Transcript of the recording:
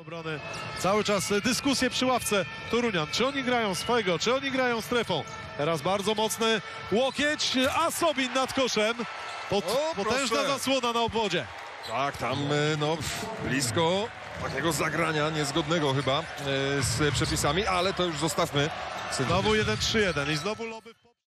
Obrony. Cały czas e, dyskusje przy ławce Turunian. Czy oni grają swojego, czy oni grają strefą? Teraz bardzo mocny łokieć, e, a Sobin nad koszem. Pot, O, potężna proszę. zasłona na obwodzie. Tak, tam e, no blisko takiego zagrania niezgodnego chyba z przepisami, ale to już zostawmy. Znowu 1-3-1 i znowu loby.